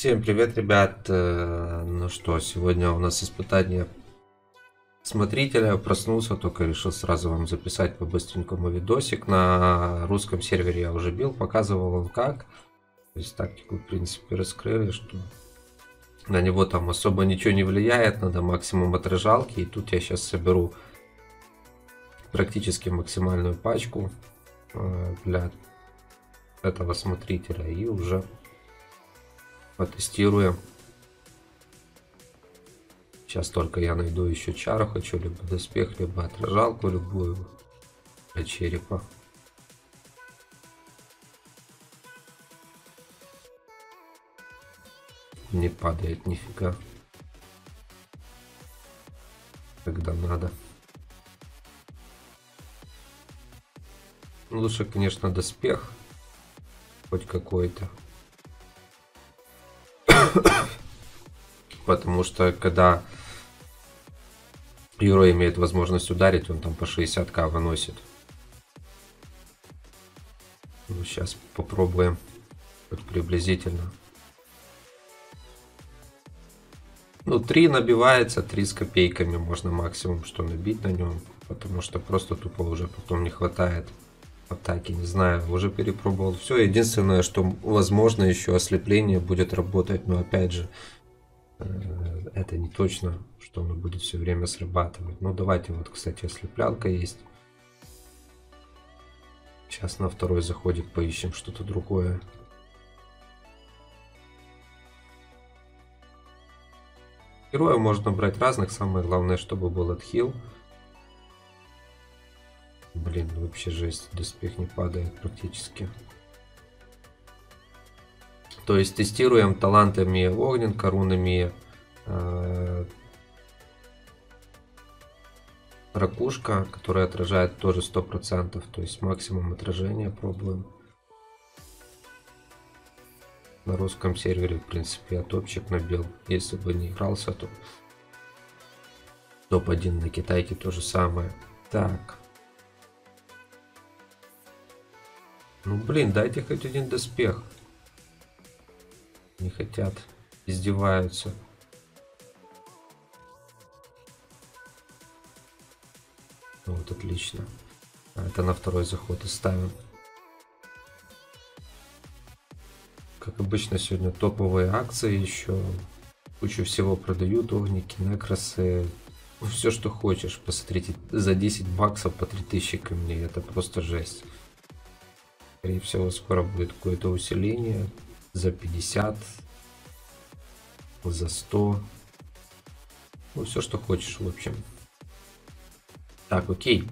Всем привет, ребят. Э, ну что, сегодня у нас испытание смотрителя. Проснулся, только решил сразу вам записать по-быстренькому видосик. На русском сервере я уже бил, показывал вам как. То есть тактику, в принципе, раскрыли, что на него там особо ничего не влияет. Надо максимум отражалки. И тут я сейчас соберу практически максимальную пачку э, для этого смотрителя. И уже потестируем. Сейчас только я найду еще чару хочу, либо доспех, либо отражалку любую для черепа. Не падает нифига. Когда надо. Лучше, конечно, доспех. Хоть какой-то. Потому что когда герой имеет возможность ударить, он там по 60к выносит. Ну, сейчас попробуем хоть приблизительно. Ну, 3 набивается, 3 с копейками можно максимум что набить на нем. Потому что просто тупо уже потом не хватает атаки, не знаю, уже перепробовал все. Единственное, что возможно еще ослепление будет работать, но опять же, э, это не точно, что оно будет все время срабатывать. Ну давайте, вот, кстати, ослеплялка есть. Сейчас на второй заходик поищем что-то другое. Героя можно брать разных, самое главное, чтобы был отхил. Блин, вообще жесть, доспех не падает практически. То есть тестируем талантами Огненка, рунами э, ракушка, которая отражает тоже 100%, то есть максимум отражения пробуем. На русском сервере, в принципе, я топчик набил. Если бы не игрался, то топ-1 на китайке то же самое. Так. Ну блин, дайте хоть один доспех. Не хотят. Издеваются. Ну, вот отлично. А это на второй заход оставим. Как обычно сегодня топовые акции еще. Кучу всего продают. Огники, некросы. Ну, все, что хочешь. Посмотрите, за 10 баксов по 3000 ко мне. Это просто жесть. Скорее всего, скоро будет какое-то усиление за 50, за 100. Ну, все, что хочешь, в общем. Так, окей.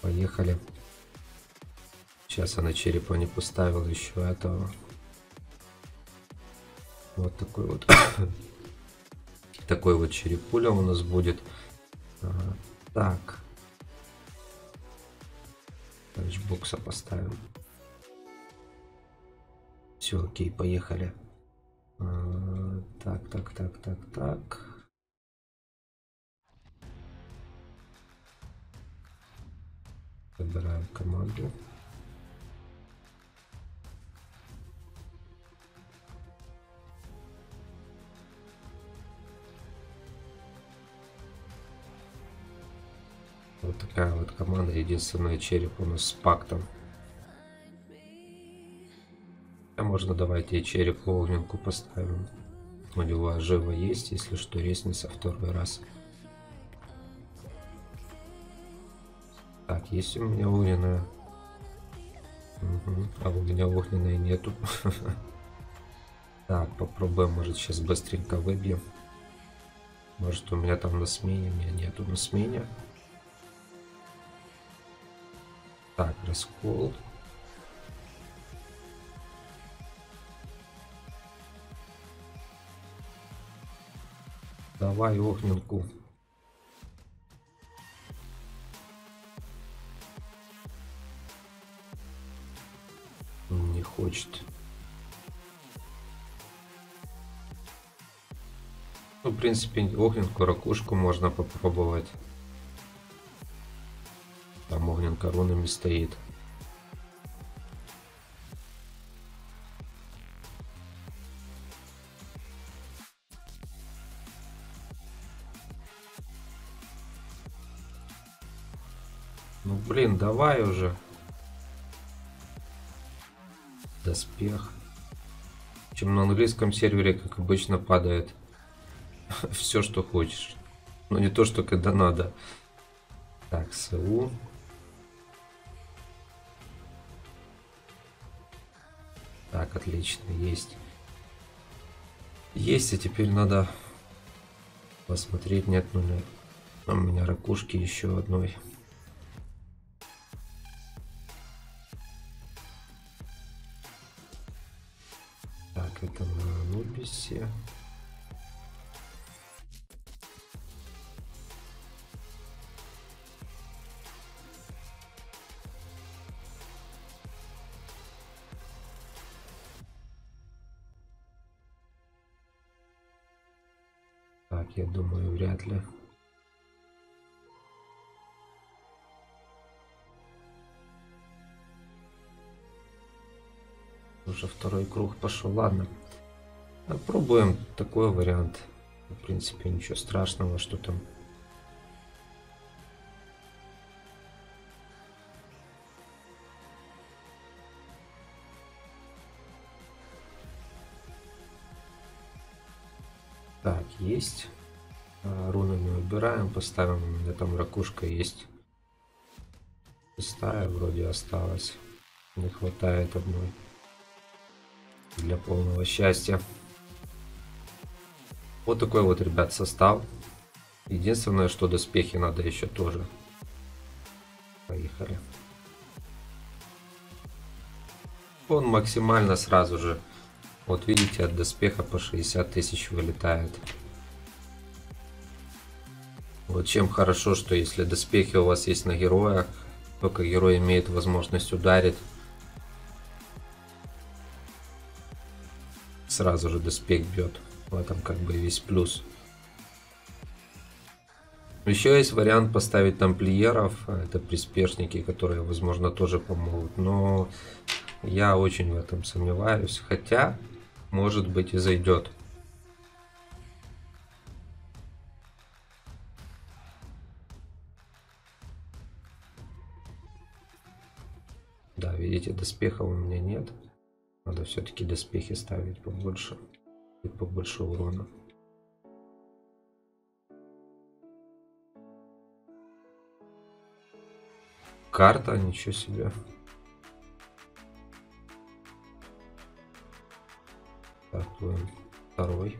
Поехали. Сейчас она черепа не поставила еще этого. Вот такой вот. такой вот черепуля у нас будет. так. Тачбокса поставим. Все, окей, поехали. А, так, так, так, так, так. Выбираем команду. Вот такая вот команда. Единственная череп у нас с пактом. А можно давайте череп огненку поставим. У него живо есть, если что, резнится второй раз. Так, есть у меня огненная. Угу. А у меня огненной нету. Так, попробуем, может сейчас быстренько выбьем. Может у меня там на смене, у меня нету на смене. Так, раскол. Давай огненку. Не хочет. Ну, в принципе, огненку, ракушку можно попробовать коронами стоит. Ну блин, давай уже. Доспех. Чем на английском сервере, как обычно, падает все, что хочешь. Но не то, что когда надо. Так, СУ. Так, отлично, есть. Есть, и теперь надо посмотреть, нет ну ли у меня ракушки еще одной. Так, это на Анубисе. Второй круг пошел. Ладно. Попробуем такой вариант. В принципе, ничего страшного, что там Так, есть. А, руны мы убираем, поставим. У меня там ракушка есть. Пустая вроде осталась. Не хватает одной. Для полного счастья. Вот такой вот, ребят, состав. Единственное, что доспехи надо еще тоже. Поехали. Он максимально сразу же вот видите, от доспеха по 60 тысяч вылетает. Вот чем хорошо, что если доспехи у вас есть на героях, только герой имеет возможность ударить, сразу же доспех бьет. В этом как бы весь плюс. Еще есть вариант поставить тамплиеров, это приспешники, которые, возможно, тоже помогут, но я очень в этом сомневаюсь, хотя может быть и зайдет. Да, видите, доспехов у меня нет. Надо все-таки доспехи ставить побольше. И побольше урона. Карта, ничего себе. Стартуем второй.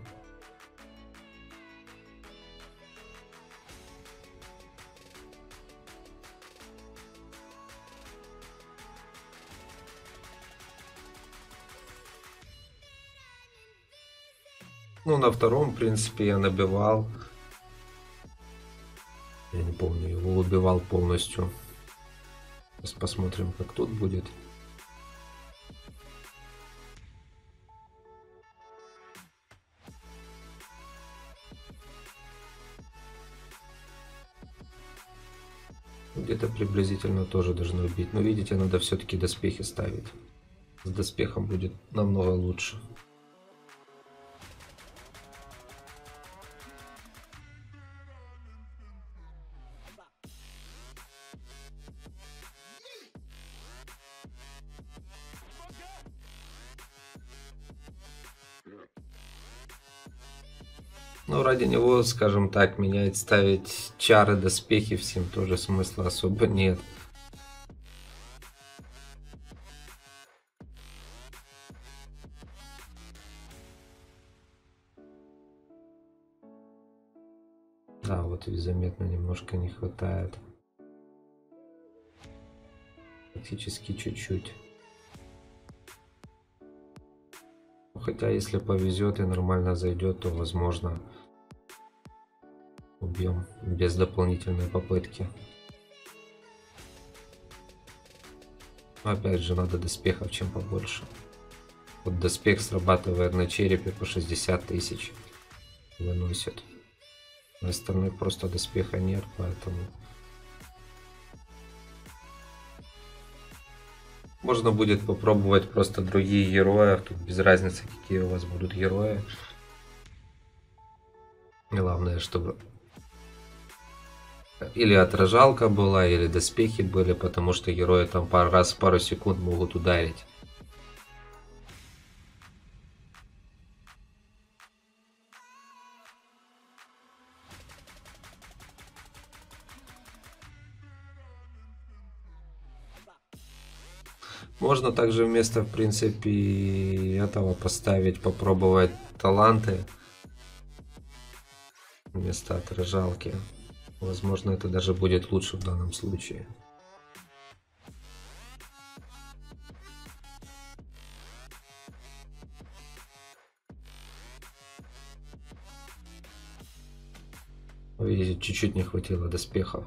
Ну, на втором, в принципе, я набивал. Я не помню, его убивал полностью. Сейчас посмотрим, как тут будет. Где-то приблизительно тоже должны убить. Но видите, надо все-таки доспехи ставить. С доспехом будет намного лучше. Скажем так, менять, ставить чары, доспехи всем тоже смысла особо нет. Да, вот и заметно немножко не хватает. Практически чуть-чуть. Хотя, если повезет и нормально зайдет, то возможно убьем без дополнительной попытки. Опять же, надо доспехов чем побольше. Вот доспех срабатывает на черепе по 60 тысяч. Выносит. На остальных просто доспеха нет, поэтому... Можно будет попробовать просто другие герои. Тут без разницы, какие у вас будут герои. Главное, чтобы или отражалка была, или доспехи были, потому что герои там пару раз пару секунд могут ударить. Можно также вместо, в принципе, этого поставить, попробовать таланты вместо отражалки. Возможно, это даже будет лучше в данном случае. Видите, чуть-чуть не хватило доспехов,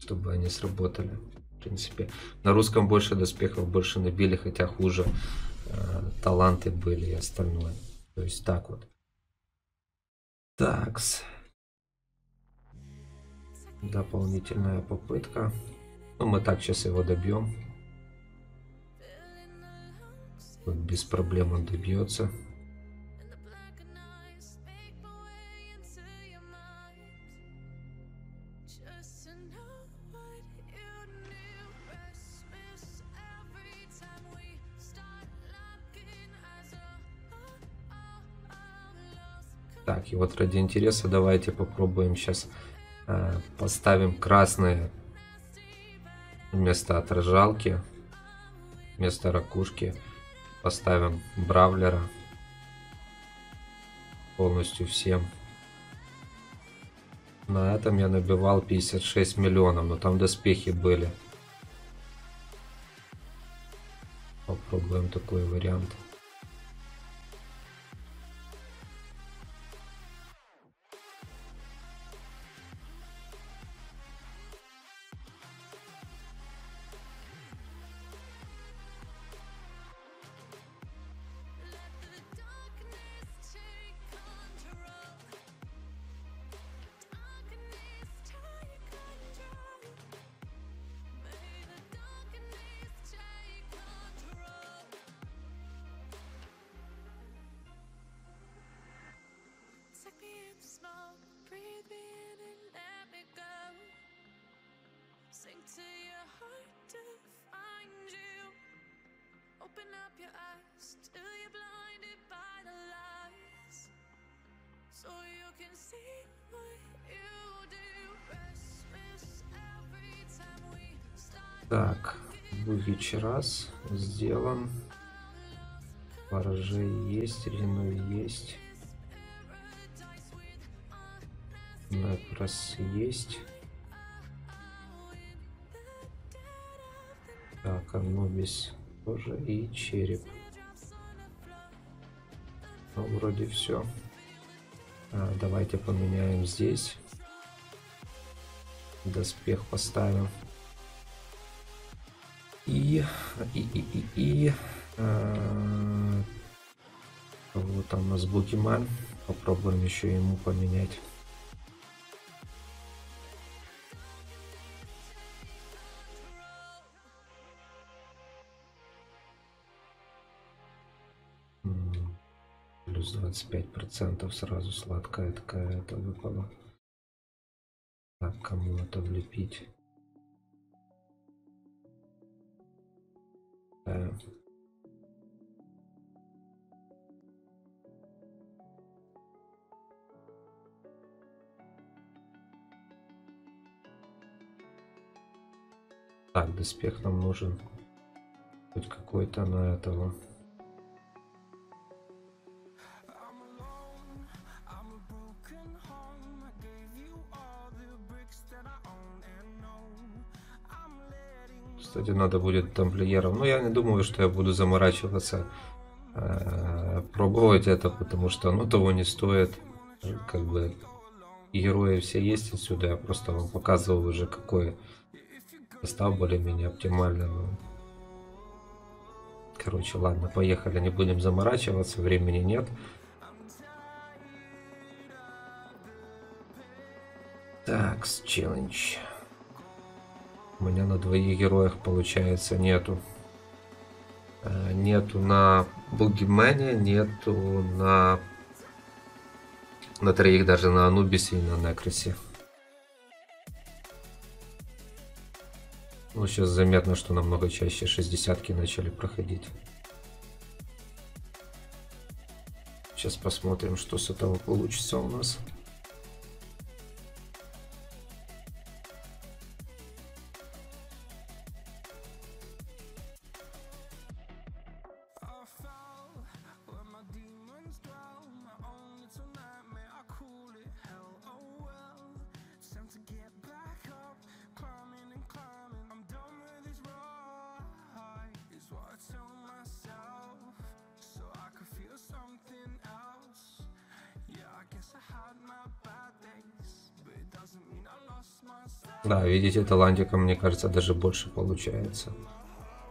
чтобы они сработали принципе. На русском больше доспехов, больше набили, хотя хуже э, таланты были и остальное. То есть так вот. Такс. Дополнительная попытка. Ну, мы так сейчас его добьем. Вот без проблем он добьется. Так, и вот ради интереса давайте попробуем сейчас э, поставим красные вместо отражалки, вместо ракушки поставим бравлера полностью всем. На этом я набивал 56 миллионов, но там доспехи были. Попробуем такой вариант. Так, Бугич раз, сделан. Ворожей есть, Рено есть. Некрас есть. Так, Анубис тоже и череп. Ну, вроде все. А, давайте поменяем здесь. Доспех поставим. И, и, и, и, и э, вот там у нас Бугиман. Попробуем еще ему поменять. Плюс 25 процентов сразу сладкая такая это выпала. Так, кому это влепить? Э. Так, доспех нам нужен. Хоть какой-то на этого. Кстати, надо будет тамплиеров. Но я не думаю, что я буду заморачиваться, э, пробовать это, потому что оно того не стоит. Как бы герои все есть отсюда. Я просто вам показывал уже, какой состав более-менее оптимальный. Но... Короче, ладно, поехали. Не будем заморачиваться, времени нет. Так, челлендж. У меня на двоих героях, получается, нету. Э, нету на Бугимене, нету на... На троих даже на Анубисе и на Некросе. Ну, сейчас заметно, что намного чаще 60 начали проходить. Сейчас посмотрим, что с этого получится у нас. Да, видите, талантика, мне кажется, даже больше получается.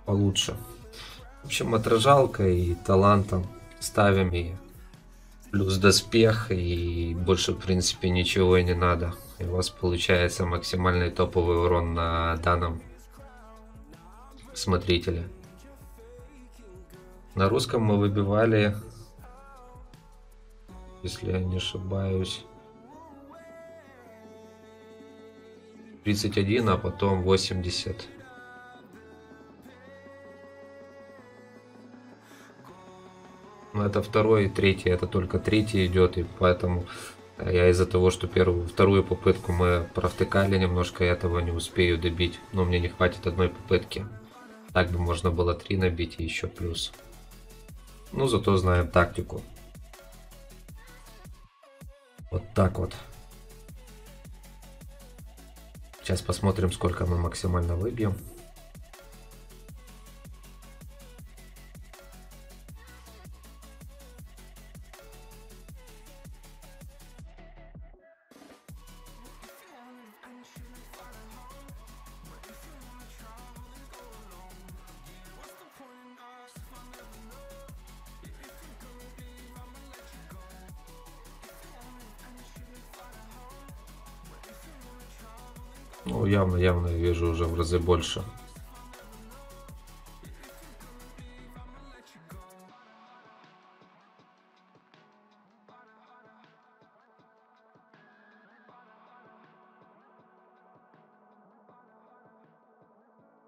Получше. В общем, отражалка и талантом ставим и плюс доспех и больше в принципе ничего и не надо. И у вас получается максимальный топовый урон на данном смотрителе. На русском мы выбивали, если я не ошибаюсь, 31, а потом 80. Но ну, это второй и третий, это только третий идет, и поэтому я из-за того, что первую, вторую попытку мы провтыкали немножко, я этого не успею добить. Но мне не хватит одной попытки. Так бы можно было три набить и еще плюс. Ну, зато знаем тактику. Вот так вот. Сейчас посмотрим, сколько мы максимально выбьем. Ну, явно, явно вижу уже в разы больше.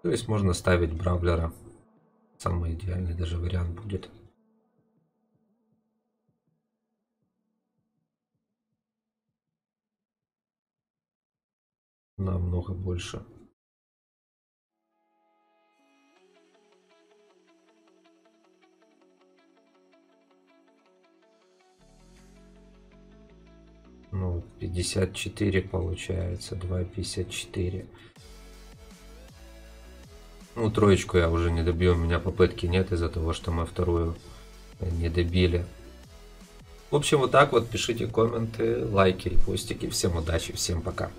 То есть можно ставить бравлера. Самый идеальный даже вариант будет. Намного больше. Ну, 54 получается, 2,54. Ну, троечку я уже не добью, у меня попытки нет из-за того, что мы вторую не добили. В общем, вот так вот, пишите комменты, лайки, репостики. Всем удачи, всем пока.